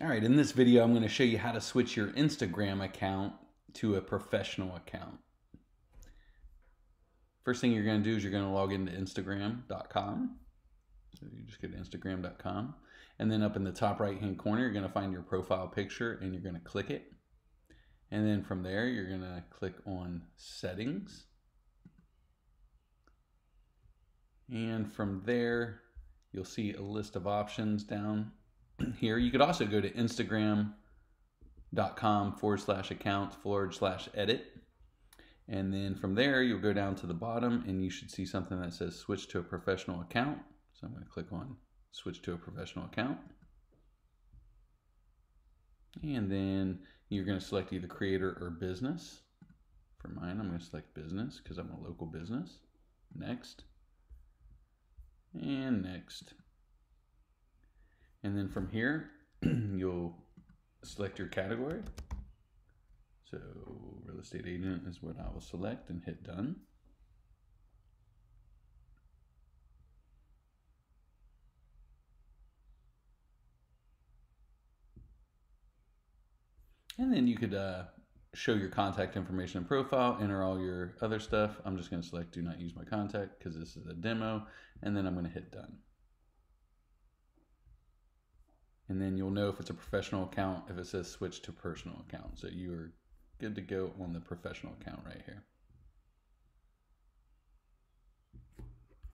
All right, in this video, I'm going to show you how to switch your Instagram account to a professional account. First thing you're going to do is you're going to log into Instagram.com. So you just go to Instagram.com. And then up in the top right hand corner, you're going to find your profile picture and you're going to click it. And then from there, you're going to click on Settings. And from there, you'll see a list of options down here. You could also go to instagram.com forward slash account forward slash edit. And then from there, you'll go down to the bottom and you should see something that says switch to a professional account. So I'm going to click on switch to a professional account. And then you're going to select either creator or business. For mine, I'm going to select business because I'm a local business. Next. And next. And then from here, you'll select your category. So real estate agent is what I will select and hit done. And then you could uh, show your contact information and profile, enter all your other stuff. I'm just going to select do not use my contact because this is a demo. And then I'm going to hit done and then you'll know if it's a professional account if it says switch to personal account. So you're good to go on the professional account right here.